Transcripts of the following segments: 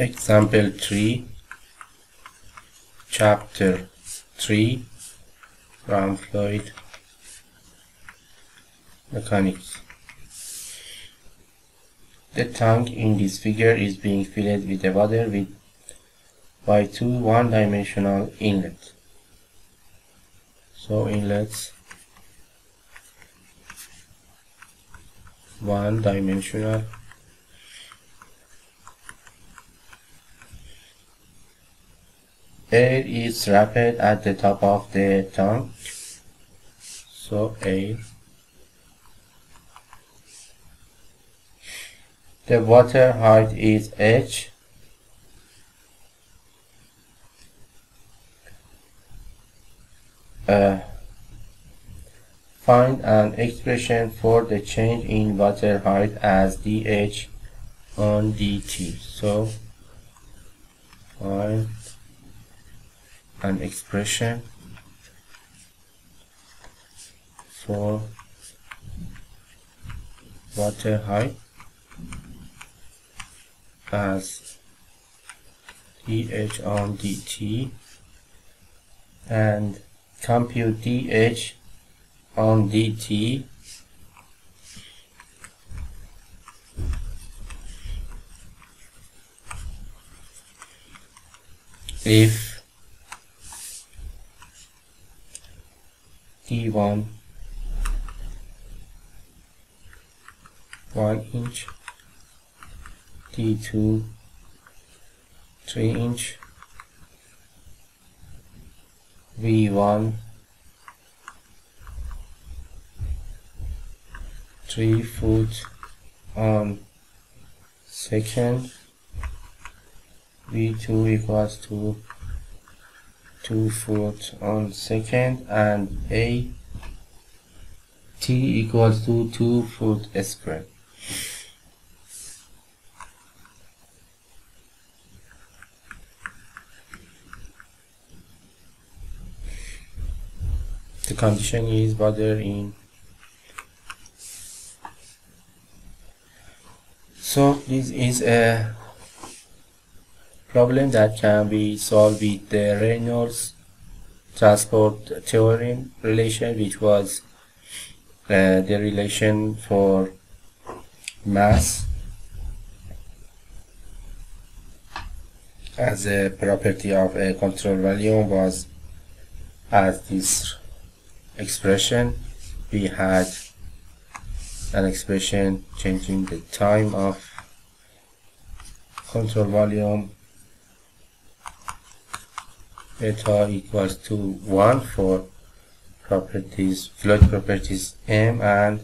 Example 3 Chapter 3 Ground Fluid Mechanics The tank in this figure is being filled with water with by two one-dimensional inlets. So inlets one-dimensional air is wrapped at the top of the tank so air. The water height is h. Uh, find an expression for the change in water height as dh on dt so find an expression for water height as dh on dt and compute dh on dt if D1 1 inch D2 3 inch V1 3 foot on second V2 equals to 2 foot on second and a t equals to 2 foot square. The condition is water in so this is a problem that can be solved with the Reynolds transport theorem relation which was uh, the relation for mass as a property of a control volume was as this expression we had an expression changing the time of control volume beta equals to 1 for properties fluid properties m and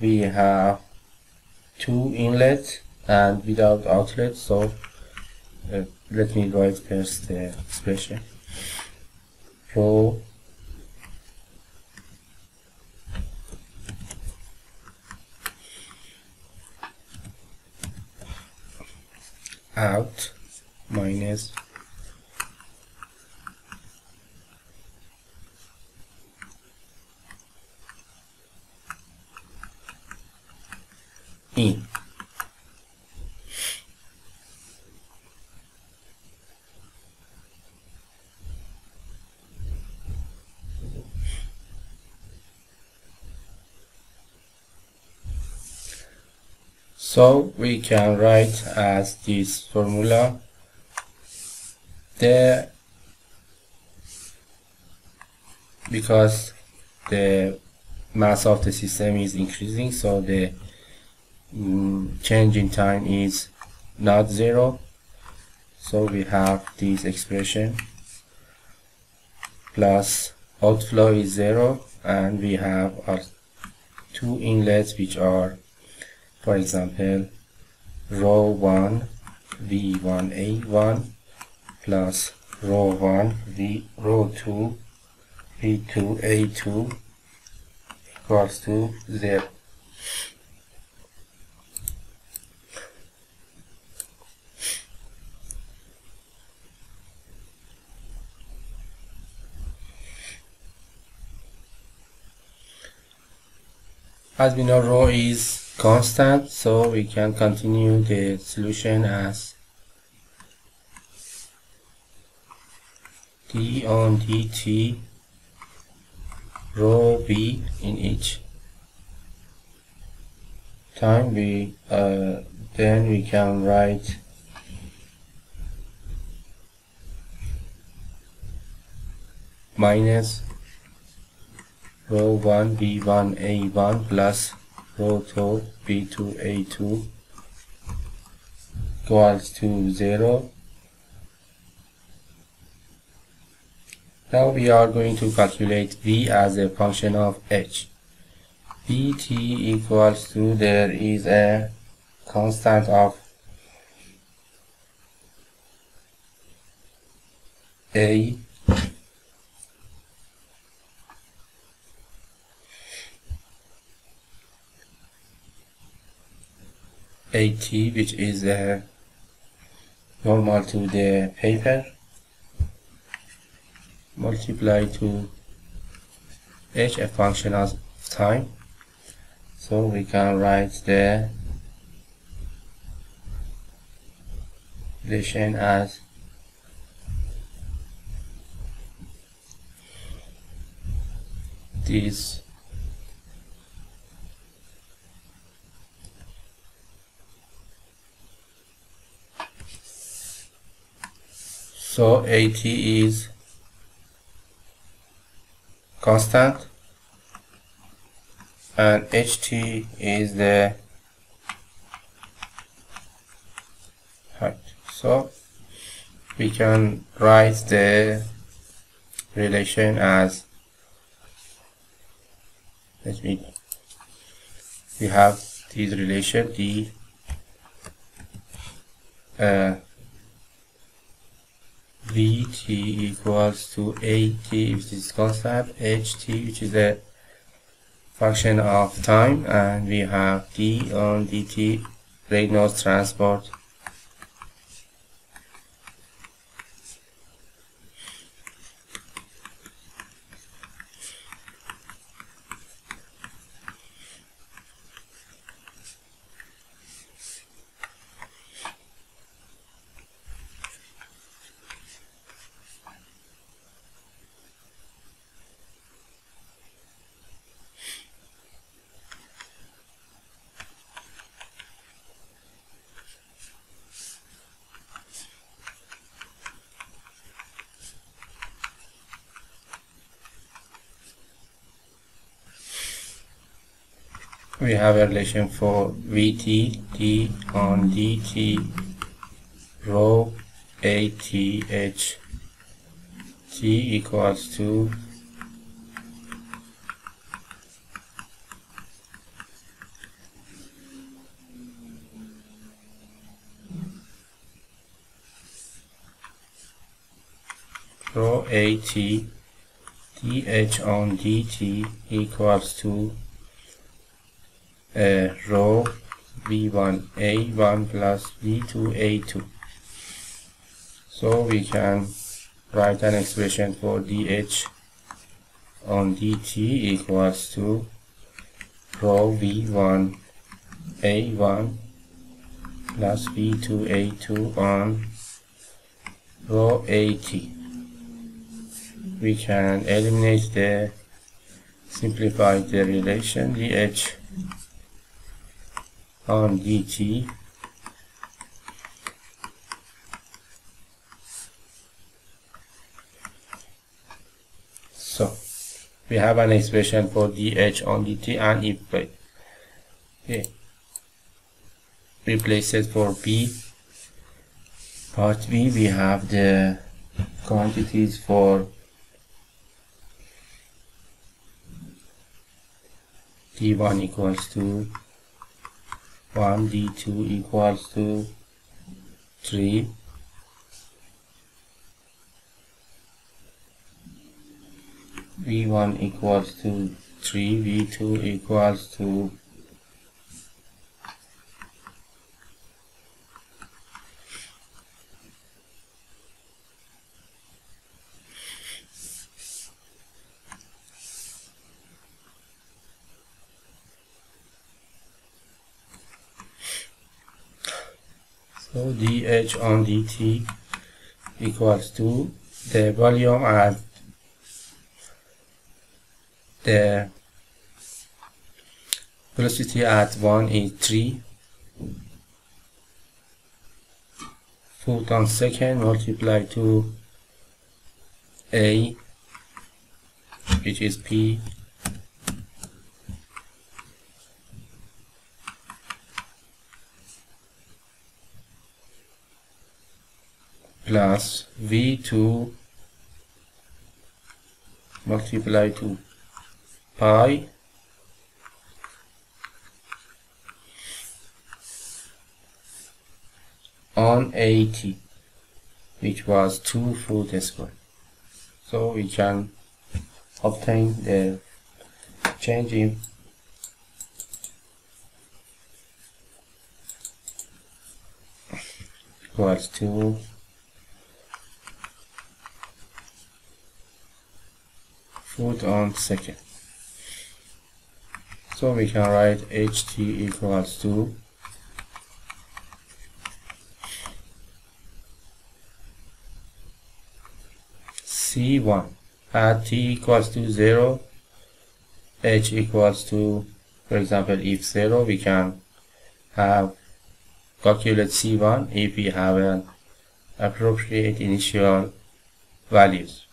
we have two inlets and without outlet. So uh, let me write first the expression. Rho out minus in. So we can write as this formula. The because the mass of the system is increasing so the mm, change in time is not zero. So we have this expression. Plus outflow is zero and we have our two inlets which are for example rho 1 v1a1 plus rho 1 v rho 2 v2a2 equals to 0 As we know, rho is constant so we can continue the solution as d on dt rho b in each time we uh, then we can write minus rho 1 b1 a1 plus rho 2 v2 a2 equals to 0 now we are going to calculate v as a function of h. Vt equals to there is a constant of a AT which is uh, normal to the paper multiply to h a function of time. So we can write the relation as this so AT is constant and HT is the height. So we can write the relation as let me we have this relation the uh, Vt equals to At which is constant, Ht which is a function of time and we have d on dt Reynolds transport we have a relation for Vt d on dt rho Ath t equals to rho At dh on dt equals to uh, rho v1 a1 plus v2 a2 so we can write an expression for dh on dt equals to rho v1 a1 plus v2 a2 on rho at we can eliminate the simplify the relation dh on dt so we have an expression for dh on dt and if okay, replace it for b. Part b we have the quantities for d1 equals to 1 d2 equals to 3 v1 equals to 3 v2 equals to so dh on dt equals to the volume at the velocity at 1 is 3 foot on second multiply to a which is p plus v2 multiply to pi. On 80 which was 2 foot square. So we can obtain the change in equals to foot on second. So we can write ht equals to C1 at t equals to 0 h equals to for example if 0 we can have calculate C1 if we have an appropriate initial values